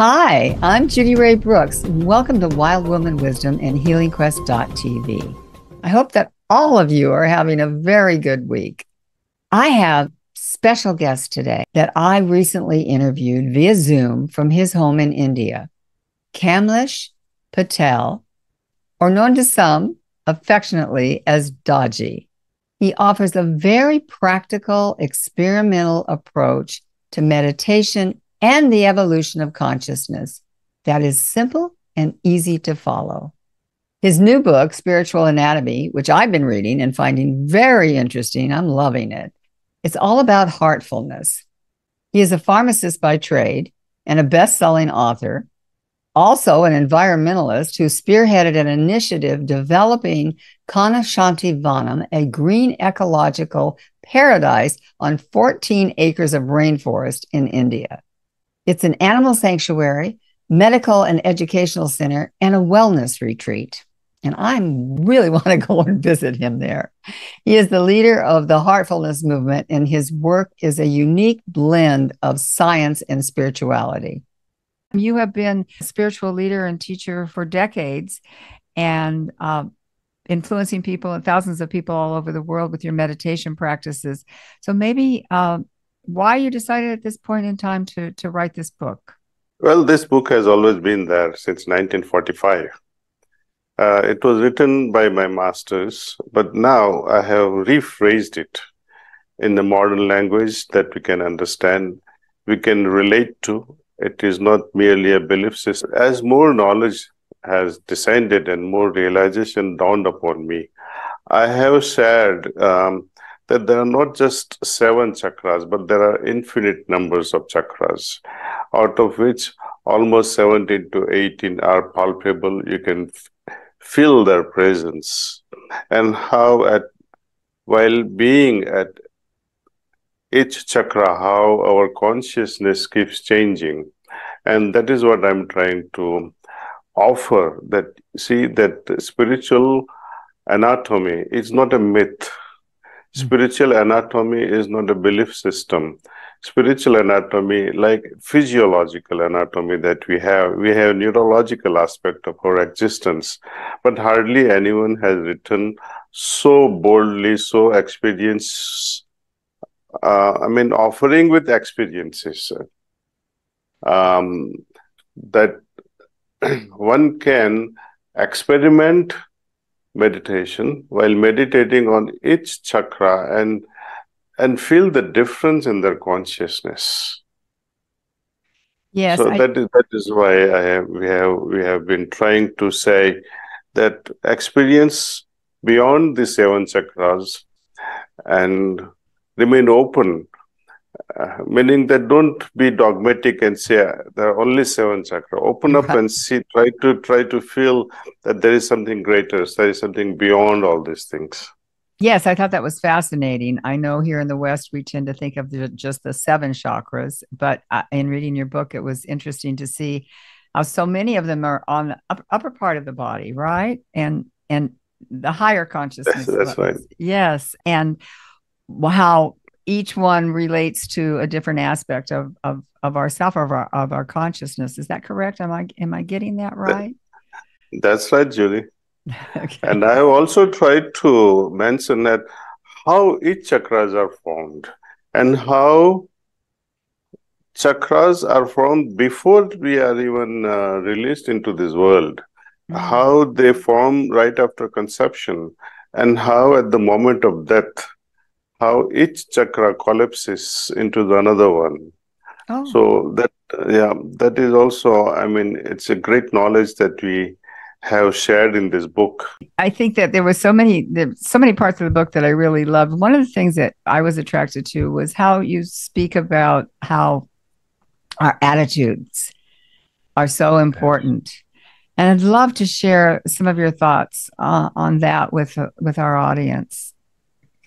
Hi, I'm Judy Ray Brooks. Welcome to Wild Woman Wisdom and HealingQuest.tv. I hope that all of you are having a very good week. I have special guest today that I recently interviewed via Zoom from his home in India, Kamlesh Patel, or known to some affectionately as Daaji. He offers a very practical, experimental approach to meditation and the evolution of consciousness that is simple and easy to follow. His new book, Spiritual Anatomy, which I've been reading and finding very interesting, I'm loving it. It's all about heartfulness. He is a pharmacist by trade and a best selling author, also an environmentalist who spearheaded an initiative developing Kshana Vanam, a green ecological paradise on 14 acres of rainforest in India. It's an animal sanctuary, medical and educational center, and a wellness retreat. And I really want to go and visit him there. He is the leader of the Heartfulness Movement, and his work is a unique blend of science and spirituality. You have been a spiritual leader and teacher for decades and uh, influencing people and thousands of people all over the world with your meditation practices. So maybe uh, why you decided at this point in time to to write this book? Well, this book has always been there since 1945. Uh, it was written by my masters, but now I have rephrased it in the modern language that we can understand, we can relate to. It is not merely a belief system. As more knowledge has descended and more realization dawned upon me, I have shared um, that there are not just seven chakras, but there are infinite numbers of chakras, out of which almost 17 to 18 are palpable. You can feel their presence. And how, at while being at each chakra, how our consciousness keeps changing. And that is what I'm trying to offer that see that spiritual anatomy is not a myth Spiritual anatomy is not a belief system. Spiritual anatomy, like physiological anatomy that we have, we have neurological aspect of our existence, but hardly anyone has written so boldly, so experience. Uh, I mean, offering with experiences um, that one can experiment meditation while meditating on each chakra and and feel the difference in their consciousness. Yes so I... that is that is why i have we have we have been trying to say that experience beyond the seven chakras and remain open uh, meaning that don't be dogmatic and say uh, there are only seven chakra. Open up and see try to try to feel that there is something greater there is something beyond all these things. Yes i thought that was fascinating. I know here in the west we tend to think of the, just the seven chakras but uh, in reading your book it was interesting to see how so many of them are on the upper, upper part of the body right? And and the higher consciousness that's, that's right yes and how each one relates to a different aspect of of of ourself of our of our consciousness. Is that correct? Am I am I getting that right? That's right, Julie. okay. And I have also tried to mention that how each chakras are formed and how chakras are formed before we are even uh, released into this world. Mm-hmm. How they form right after conception and how at the moment of death how each chakra collapses into the another one. Oh. So that yeah, that is also I mean it's a great knowledge that we have shared in this book. I think that there was so many there so many parts of the book that I really loved. One of the things that I was attracted to was how you speak about how our attitudes are so important. And I'd love to share some of your thoughts uh, on that with uh, with our audience.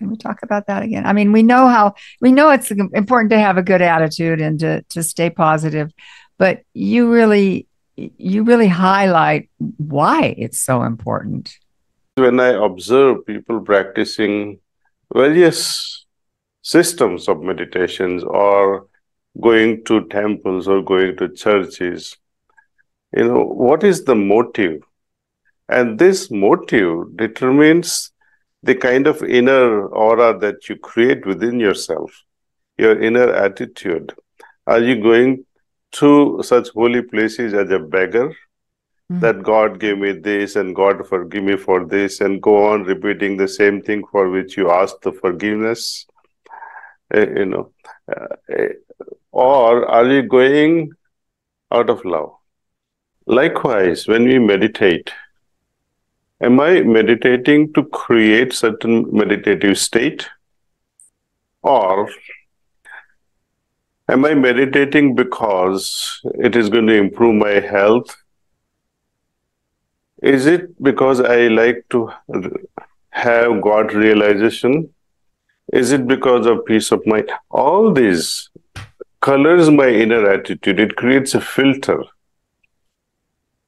Can we talk about that again? I mean, we know how we know it's important to have a good attitude and to to stay positive, but you really you really highlight why it's so important. When I observe people practicing various systems of meditations or going to temples or going to churches. You know, what is the motive? And this motive determines the kind of inner aura that you create within yourself, your inner attitude. Are you going to such holy places as a beggar? Mm-hmm. That God gave me this and God forgive me for this, and go on repeating the same thing for which you asked the forgiveness. Uh, you know, uh, or are you going out of love? Likewise, when we meditate, am I meditating to create certain meditative state? Or am I meditating because it is going to improve my health? Is it because I like to have God realization? Is it because of peace of mind? All these colors my inner attitude. It creates a filter.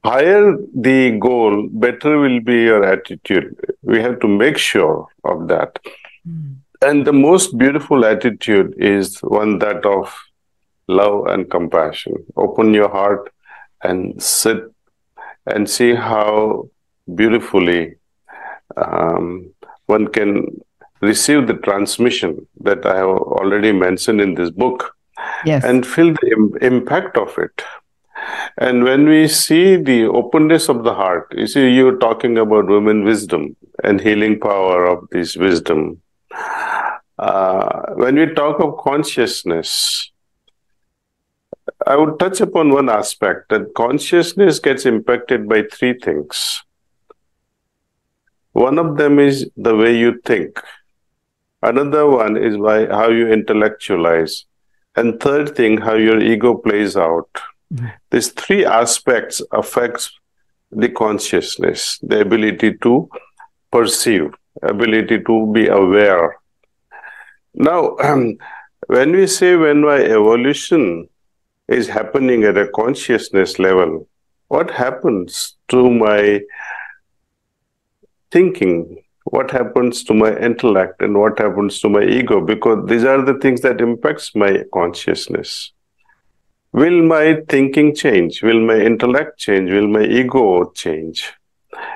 Higher the goal, better will be your attitude. We have to make sure of that. Mm. And the most beautiful attitude is one that of love and compassion. Open your heart and sit and see how beautifully um, one can receive the transmission that I have already mentioned in this book yes. and feel the Im- impact of it. And when we see the openness of the heart, you see, you're talking about women wisdom and healing power of this wisdom. Uh, when we talk of consciousness, I would touch upon one aspect that consciousness gets impacted by three things. One of them is the way you think. Another one is by how you intellectualize. And third thing, how your ego plays out. These three aspects affects the consciousness, the ability to perceive, ability to be aware. Now, when we say when my evolution is happening at a consciousness level, what happens to my thinking, what happens to my intellect and what happens to my ego? Because these are the things that impacts my consciousness will my thinking change? Will my intellect change? Will my ego change?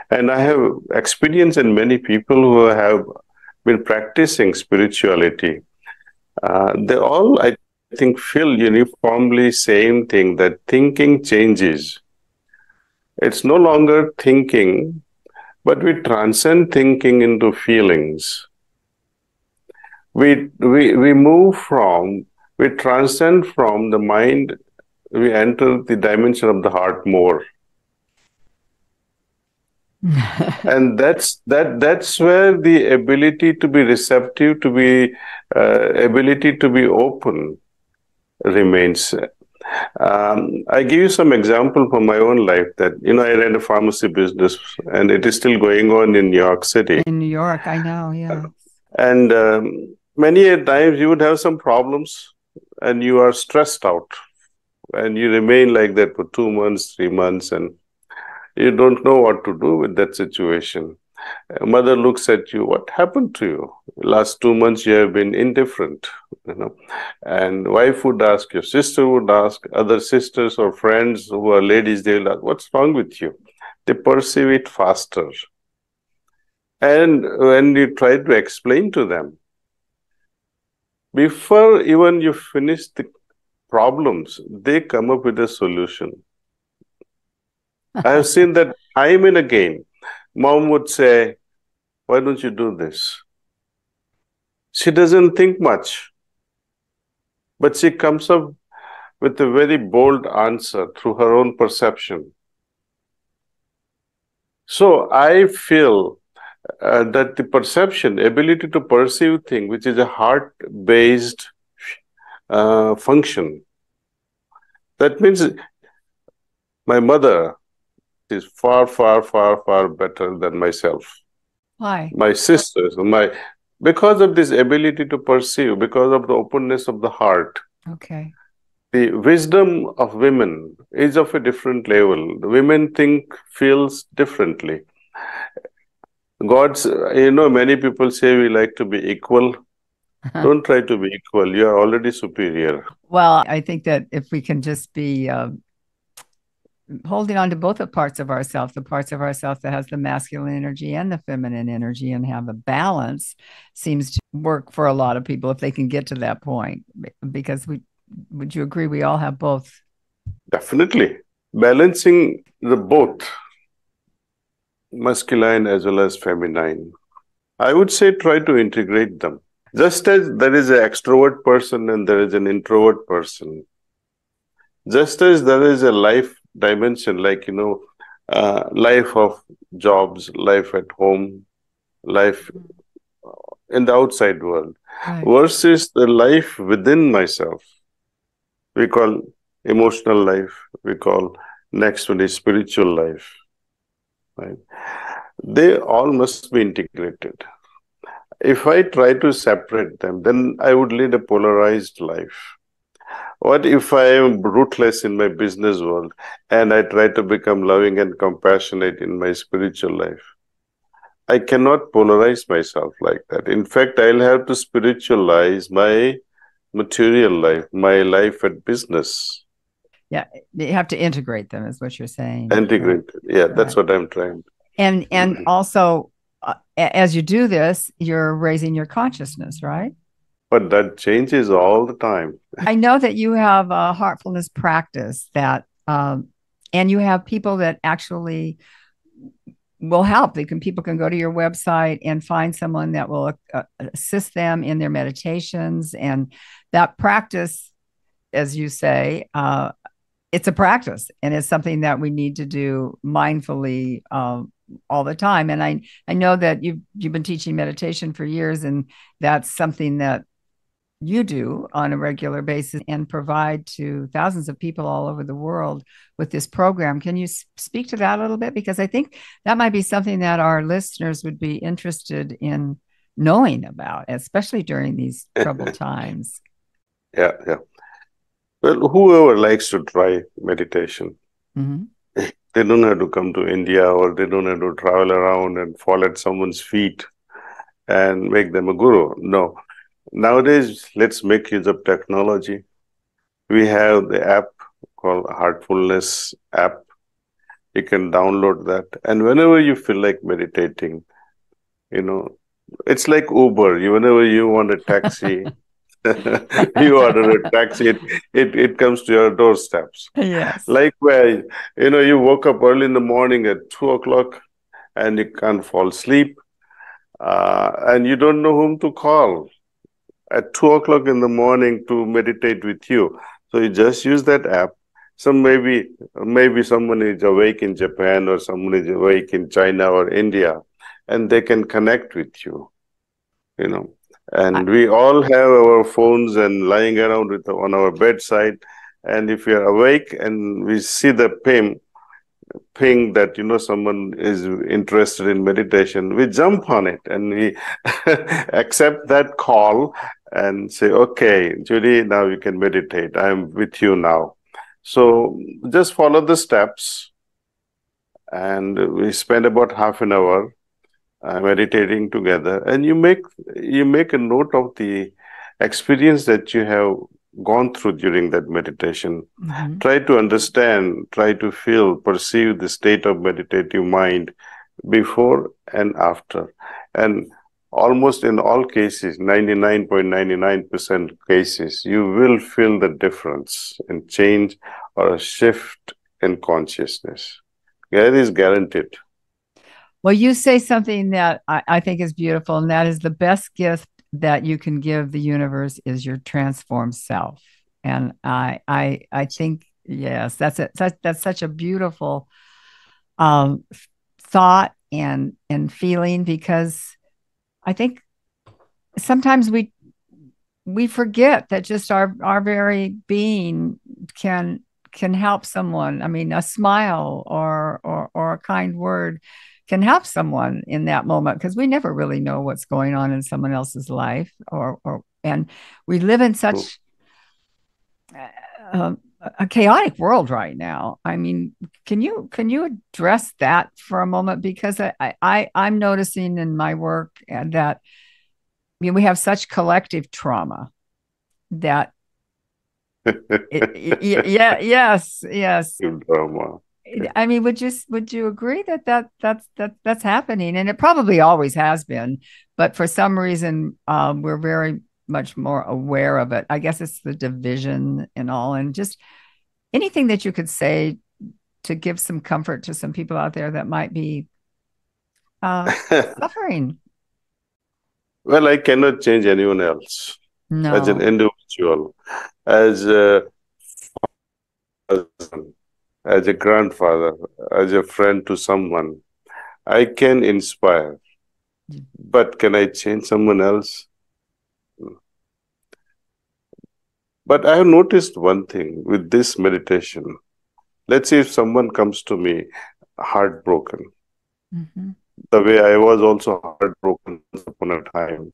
And i have experience in many people who have been practicing spirituality. Uh, they all i think feel uniformly same thing that thinking changes. It's no longer thinking but we transcend thinking into feelings. We, we, we move from, we transcend from the mind, we enter the dimension of the heart more. and that's that that's where the ability to be receptive to be uh, ability to be open remains um, I give you some example from my own life that you know I ran a pharmacy business and it is still going on in New York City. In New York, I know, yeah. Uh, and um, many a times you would have some problems and you are stressed out and you remain like that for two months, three months, and you don't know what to do with that situation. Mother looks at you, what happened to you? Last two months you have been indifferent, you know. And wife would ask, your sister would ask, other sisters or friends who are ladies, they will ask, what's wrong with you? They perceive it faster. And when you try to explain to them, before even you finish the problems, they come up with a solution. I have seen that time and again mom would say, Why don't you do this? She doesn't think much, but she comes up with a very bold answer through her own perception. So I feel uh, that the perception, ability to perceive thing, which is a heart-based uh, function, that means my mother is far, far, far, far better than myself. Why? My sisters, my because of this ability to perceive, because of the openness of the heart. Okay. The wisdom of women is of a different level. The women think, feels differently. God's, you know, many people say we like to be equal. Don't try to be equal. You are already superior. Well, I think that if we can just be uh, holding on to both the parts of ourselves, the parts of ourselves that has the masculine energy and the feminine energy, and have a balance, seems to work for a lot of people if they can get to that point. Because we, would you agree, we all have both? Definitely, balancing the both masculine as well as feminine. I would say try to integrate them. Just as there is an extrovert person and there is an introvert person, just as there is a life dimension like you know uh, life of jobs life at home life in the outside world right. versus the life within myself. We call emotional life we call next one is spiritual life right? They all must be integrated if i try to separate them then i would lead a polarized life what if I am ruthless in my business world and I try to become loving and compassionate in my spiritual life? I cannot polarize myself like that. In fact, I'll have to spiritualize my material life, my life at business. Yeah, you have to integrate them, is what you're saying. Integrate, right. yeah, right. that's what I'm trying. And and mm-hmm. also, uh, as you do this, you're raising your consciousness, right? but that changes all the time. I know that you have a heartfulness practice that, um, and you have people that actually will help. They can people can go to your website and find someone that will uh, assist them in their meditations, and that practice, as you say, uh, it's a practice, and it's something that we need to do mindfully. Um, all the time and i i know that you've you've been teaching meditation for years and that's something that you do on a regular basis and provide to thousands of people all over the world with this program. Can you speak to that a little bit? Because I think that might be something that our listeners would be interested in knowing about, especially during these troubled times. Yeah, yeah. Well, whoever likes to try meditation, mm-hmm. They don't have to come to India or they don't have to travel around and fall at someone's feet and make them a guru. No Nowadays, let's make use of technology. We have the app called Heartfulness app. You can download that. And whenever you feel like meditating, you know, it's like Uber. You, whenever you want a taxi, you order a taxi, it, it, it comes to your doorsteps. Yes. Likewise, you know, you woke up early in the morning at two o'clock and you can't fall asleep. Uh, and you don't know whom to call at two o'clock in the morning to meditate with you. So you just use that app. So maybe maybe someone is awake in Japan or someone is awake in China or India, and they can connect with you. You know, and we all have our phones and lying around with on our bedside. And if you're awake and we see the ping, ping that you know someone is interested in meditation, we jump on it and we accept that call and say, okay, Judy, now you can meditate. I'm with you now. So just follow the steps. And we spend about half an hour uh, meditating together. And you make you make a note of the experience that you have gone through during that meditation. Mm-hmm. Try to understand, try to feel, perceive the state of meditative mind before and after. And almost in all cases 99.99% cases you will feel the difference in change or a shift in consciousness that is guaranteed well you say something that I, I think is beautiful and that is the best gift that you can give the universe is your transformed self and i i i think yes that's it that's, that's such a beautiful um thought and and feeling because I think sometimes we we forget that just our our very being can can help someone. I mean, a smile or or or a kind word can help someone in that moment because we never really know what's going on in someone else's life or or and we live in such uh, a chaotic world right now. I mean, can you can you address that for a moment? Because I, I I'm noticing in my work that I mean, we have such collective trauma that yeah, yes, yes. Drama. I mean, would you would you agree that that that's that that's happening, and it probably always has been, but for some reason, um, we're very much more aware of it. I guess it's the division and all, and just anything that you could say to give some comfort to some people out there that might be uh, suffering. Well, I cannot change anyone else. No. As an individual, as a husband, as a grandfather, as a friend to someone, I can inspire. But can I change someone else? But I have noticed one thing with this meditation. Let's say if someone comes to me heartbroken, mm-hmm. the way I was also heartbroken upon a time.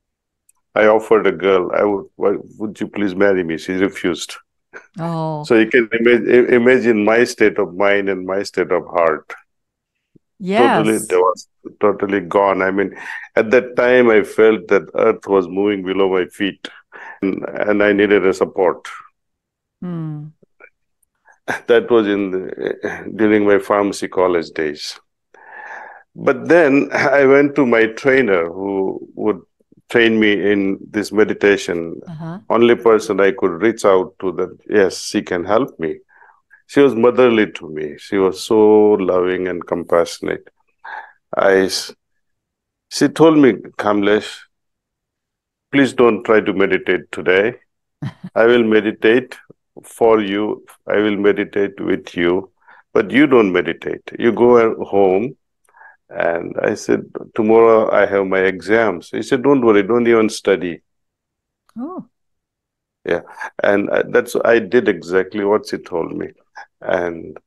I offered a girl, I would, would you please marry me? She refused. Oh. So you can imagine, imagine my state of mind and my state of heart. Yes. Totally, was totally gone. I mean, at that time, I felt that earth was moving below my feet and, and I needed a support. Hmm. That was in the, during my pharmacy college days. But then I went to my trainer who would train me in this meditation. Uh-huh. Only person I could reach out to that, yes, she can help me. She was motherly to me. She was so loving and compassionate. I, she told me, Kamlesh, please don't try to meditate today. I will meditate for you. I will meditate with you, but you don't meditate. You go home. And I said, tomorrow I have my exams. He said, don't worry, don't even study. Oh. Yeah. And uh, that's, I did exactly what she told me. And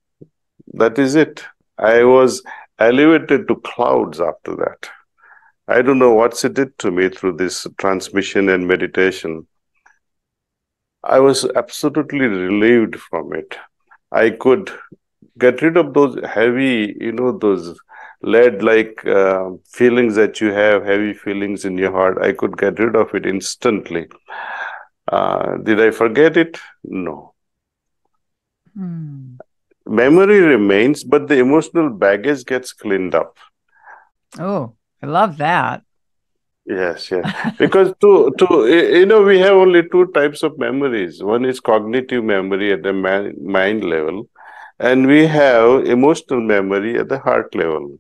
that is it. I was elevated to clouds after that. I don't know what she did to me through this transmission and meditation. I was absolutely relieved from it. I could get rid of those heavy, you know, those lead like uh, feelings that you have, heavy feelings in your heart. I could get rid of it instantly. Uh, did I forget it? No. Hmm. Memory remains, but the emotional baggage gets cleaned up. Oh, I love that. Yes, yes. because to to you know we have only two types of memories. One is cognitive memory at the man, mind level, and we have emotional memory at the heart level.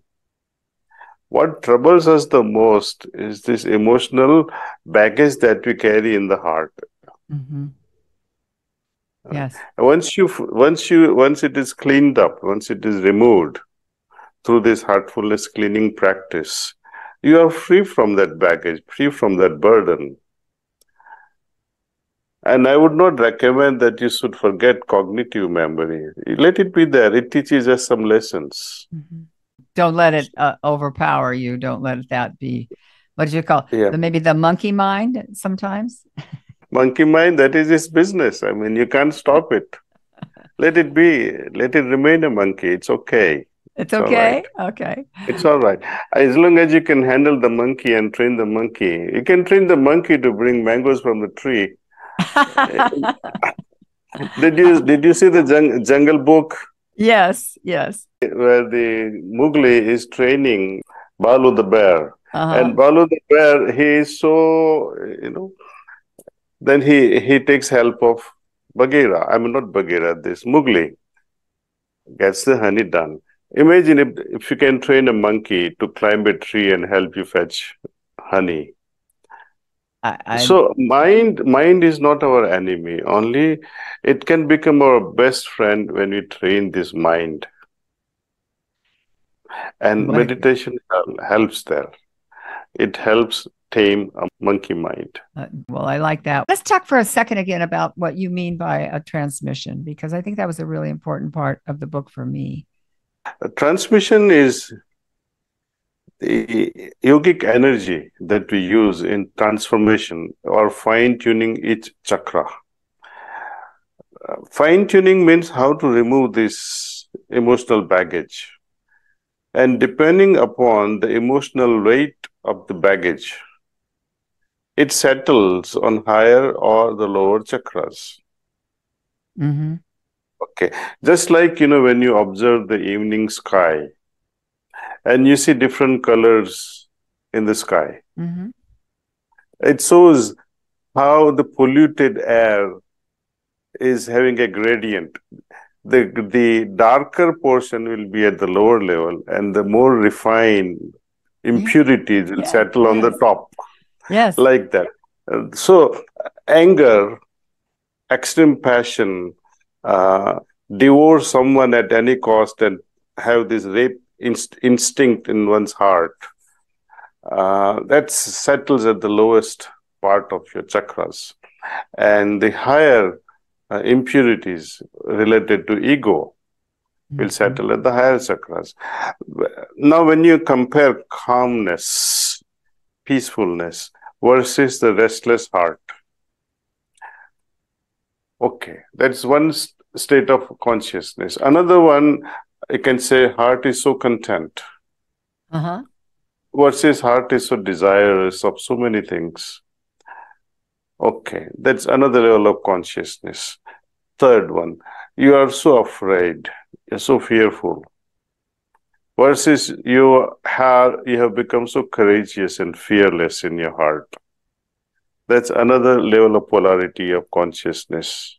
What troubles us the most is this emotional baggage that we carry in the heart. Mm-hmm. Yes. Once you once you once it is cleaned up, once it is removed through this heartfulness cleaning practice, you are free from that baggage, free from that burden. And I would not recommend that you should forget cognitive memory. Let it be there. It teaches us some lessons. Mm-hmm. Don't let it uh, overpower you. Don't let that be, what do you call yeah. the, maybe the monkey mind sometimes? monkey mind, that is his business. I mean, you can't stop it. let it be. Let it remain a monkey. It's okay. It's okay. Right. Okay. It's all right. As long as you can handle the monkey and train the monkey, you can train the monkey to bring mangoes from the tree. did you did you see the jung, Jungle Book? Yes. Yes. Where the Mowgli is training Baloo the bear, uh-huh. and Baloo the bear, he is so you know. Then he he takes help of Bagheera. I mean not Bagheera. This Mowgli gets the honey done Imagine if, if you can train a monkey to climb a tree and help you fetch honey. I, so mind mind is not our enemy. Only it can become our best friend when we train this mind. And meditation helps there. It helps tame a monkey mind. Uh, well, I like that. Let's talk for a second again about what you mean by a transmission, because I think that was a really important part of the book for me. a Transmission is the yogic energy that we use in transformation or fine tuning each chakra. Uh, fine tuning means how to remove this emotional baggage. And depending upon the emotional weight of the baggage, it settles on higher or the lower chakras. Mm-hmm. Okay. Just like, you know, when you observe the evening sky and you see different colors in the sky, Mm-hmm. it shows how the polluted air is having a gradient. The, the darker portion will be at the lower level and the more refined impurities will Yeah, settle on the top Yes. like that. So, anger, extreme passion, uh, devour someone at any cost, and have this rape inst- instinct in one's heart. Uh, that settles at the lowest part of your chakras, and the higher uh, impurities related to ego will Mhm. settle at the higher chakras. Now, when you compare calmness, peacefulness versus the restless heart, okay, that's one s- state of consciousness. Another one, I can say, heart is so content Uh-huh. versus heart is so desirous of so many things. Okay, that's another level of consciousness. Third one, you are so afraid, you're so fearful. Versus you have you have become so courageous and fearless in your heart. That's another level of polarity of consciousness.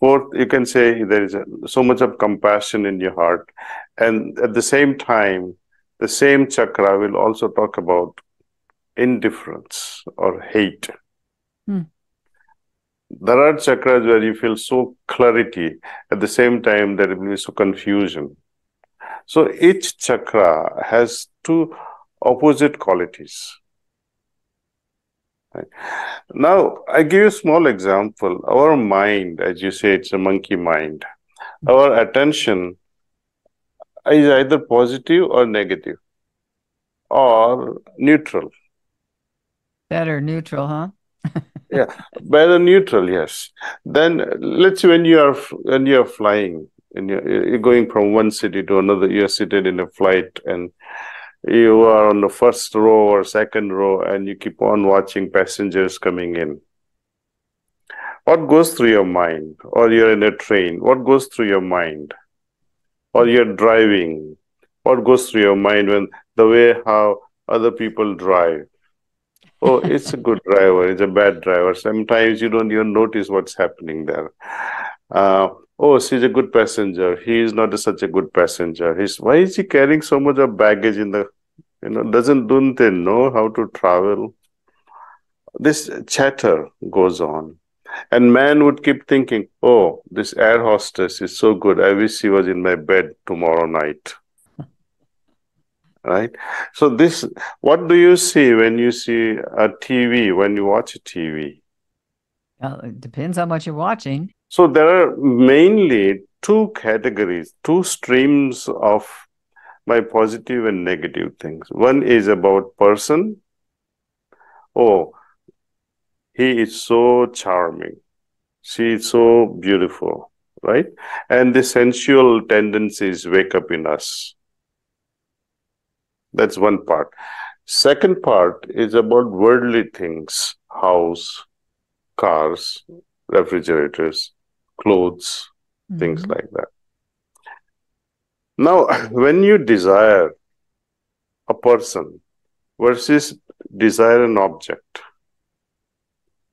Fourth, you can say there is a, so much of compassion in your heart, and at the same time, the same chakra will also talk about indifference or hate. Hmm. There are chakras where you feel so clarity, at the same time, there will be so confusion. So each chakra has two opposite qualities. Right. Now, I give you a small example. Our mind, as you say, it's a monkey mind. Our attention is either positive or negative or neutral. Better neutral, huh? By the neutral, yes. Then let's say when you are when you are flying and you're, you're going from one city to another, you're seated in a flight and you are on the first row or second row and you keep on watching passengers coming in. What goes through your mind? Or you're in a train, what goes through your mind? Or you're driving, what goes through your mind when the way how other people drive? Oh, it's a good driver, it's a bad driver. Sometimes you don't even notice what's happening there. Uh, oh, she's a good passenger. He is not a, such a good passenger. He's why is he carrying so much of baggage in the you know, doesn't don't they know how to travel? This chatter goes on. And man would keep thinking, oh, this air hostess is so good. I wish she was in my bed tomorrow night. Right? So this what do you see when you see a TV, when you watch a TV? Well, it depends how much you're watching. So there are mainly two categories, two streams of my positive and negative things. One is about person. Oh, he is so charming. She is so beautiful, right? And the sensual tendencies wake up in us. That's one part. Second part is about worldly things, house, cars, refrigerators, clothes, things Mhm. like that. Now, when you desire a person versus desire an object,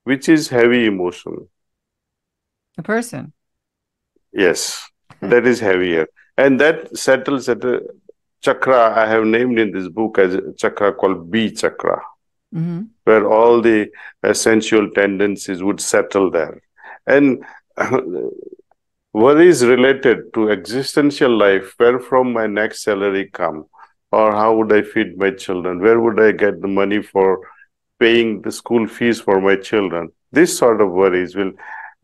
which is heavy emotion, A person. yes, that is heavier. And that settles at a chakra I have named in this book as a chakra called B chakra, hmm where all the essential tendencies would settle there. And worries related to existential life, where from my next salary come, or how would I feed my children, where would I get the money for paying the school fees for my children. This sort of worries will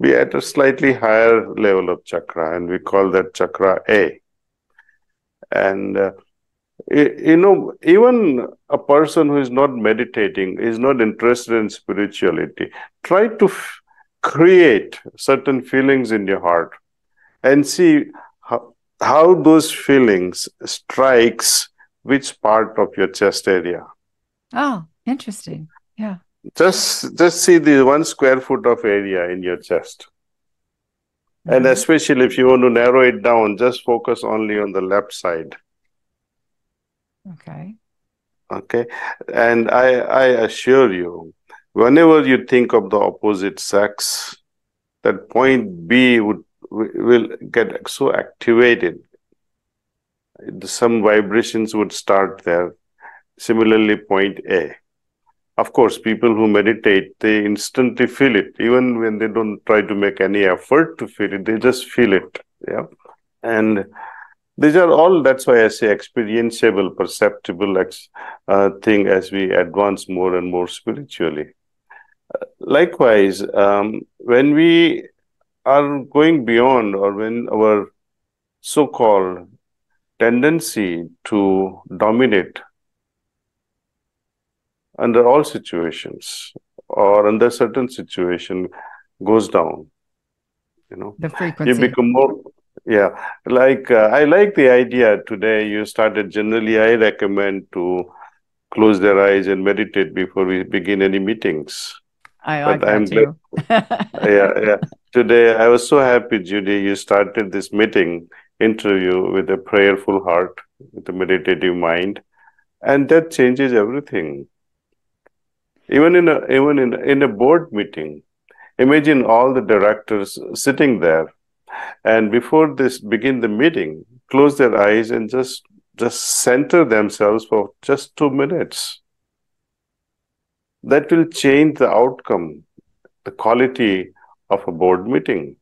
be at a slightly higher level of chakra, and we call that chakra A. And uh, you know, even a person who is not meditating, is not interested in spirituality, try to f- create certain feelings in your heart and see how, how those feelings strikes which part of your chest area Oh, interesting. Yeah. just just see the one square foot of area in your chest mm-hmm. and especially if you want to narrow it down just focus only on the left side okay okay and i i assure you whenever you think of the opposite sex that point b would will get so activated. Some vibrations would start there. Similarly point a. Of course people who meditate they instantly feel it. Even when they don't try to make any effort to feel it they just feel it yeah. And these are all that's why i say experienceable perceptible uh, thing as we advance more and more spiritually likewise um, when we are going beyond or when our so-called tendency to dominate under all situations or under certain situation goes down you know. The frequency. you become more yeah. Like uh, i like the idea today you started generally i recommend to close their eyes and meditate before we begin any meetings I like that I'm too. yeah, yeah. Today, I was so happy, Judy. You started this meeting interview with a prayerful heart, with a meditative mind, and that changes everything. Even in a even in in a board meeting, imagine all the directors sitting there, and before this begin the meeting, close their eyes and just just center themselves for just two minutes that will change the outcome, the quality of a board meeting.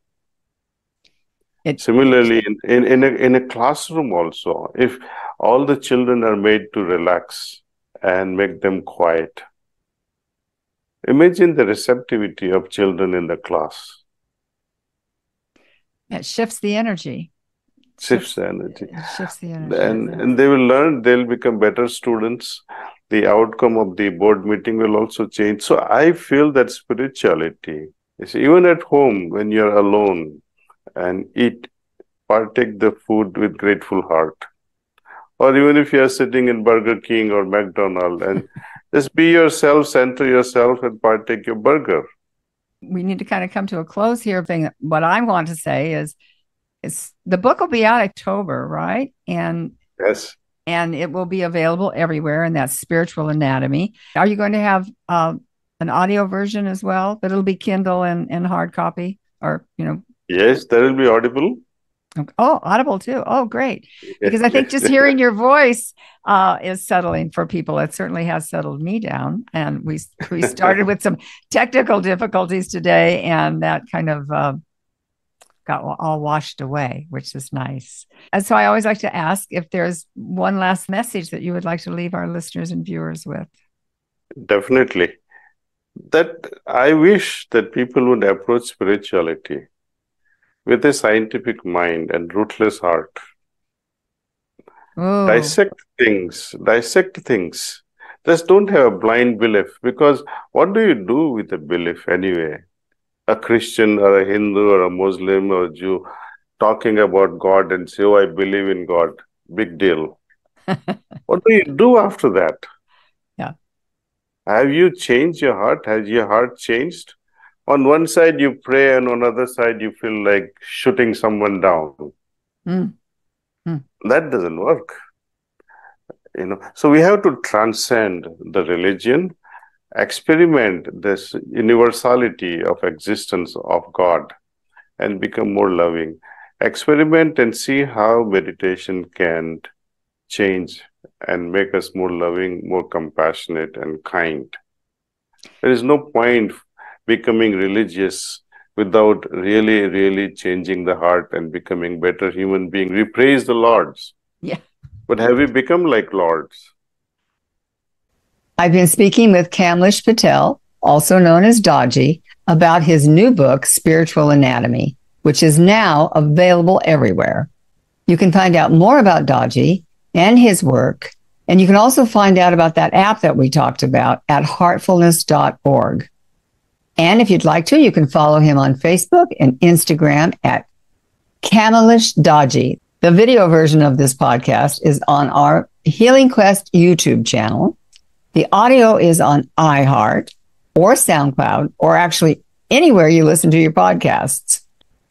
It, Similarly, in, in, in, a, in a classroom also, if all the children are made to relax and make them quiet, imagine the receptivity of children in the class. It shifts the energy. Shifts, shifts the energy. shifts the energy. And, and they will learn, they'll become better students the outcome of the board meeting will also change. So I feel that spirituality is even at home when you're alone and eat, partake the food with grateful heart. Or even if you're sitting in Burger King or McDonald's and just be yourself, center yourself and partake your burger. We need to kind of come to a close here. Thing what I want to say is is the book will be out October, right? And yes and it will be available everywhere. And that's Spiritual Anatomy. Are you going to have uh, an audio version as well? But it'll be Kindle and, and hard copy, or you know? Yes, that will be audible. Oh, audible too. Oh, great! Because I think just hearing your voice uh, is settling for people. It certainly has settled me down. And we we started with some technical difficulties today, and that kind of uh, got all washed away, which is nice. And so I always like to ask if there's one last message that you would like to leave our listeners and viewers with. Definitely. That I wish that people would approach spirituality with a scientific mind and rootless heart. Oh. Dissect things, dissect things. Just don't have a blind belief because what do you do with a belief anyway? A Christian or a Hindu or a Muslim or a Jew talking about God and say, Oh, I believe in God. Big deal. what do you do after that? Yeah. Have you changed your heart? Has your heart changed? On one side you pray, and on other side you feel like shooting someone down. Mm. Mm. That doesn't work. You know, so we have to transcend the religion experiment this universality of existence of God and become more loving. Experiment and see how meditation can change and make us more loving, more compassionate, and kind. There is no point becoming religious without really, really changing the heart and becoming better human being. We praise the Lords. Yeah. But have we become like Lords? I've been speaking with Kamlesh Patel, also known as Daaji, about his new book, Spiritual Anatomy, which is now available everywhere. You can find out more about Daaji and his work, and you can also find out about that app that we talked about at heartfulness.org. And if you'd like to, you can follow him on Facebook and Instagram at Kamlesh Daaji. The video version of this podcast is on our Healing Quest YouTube channel. The audio is on iHeart. or SoundCloud or actually anywhere you listen to your podcasts.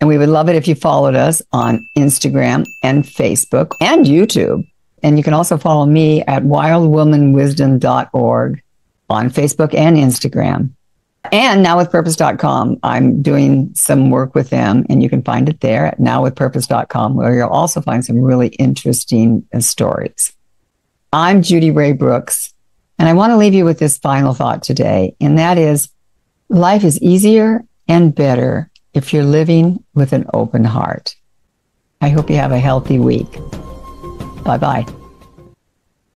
And we would love it if you followed us on Instagram and Facebook and YouTube. And you can also follow me at wildwomanwisdom.org on Facebook and Instagram. And nowwithpurpose.com. I'm doing some work with them, and you can find it there at nowwithpurpose.com, where you'll also find some really interesting uh, stories. I'm Judy Ray Brooks, and I want to leave you with this final thought today, and that is life is easier and better if you're living with an open heart. I hope you have a healthy week. Bye bye.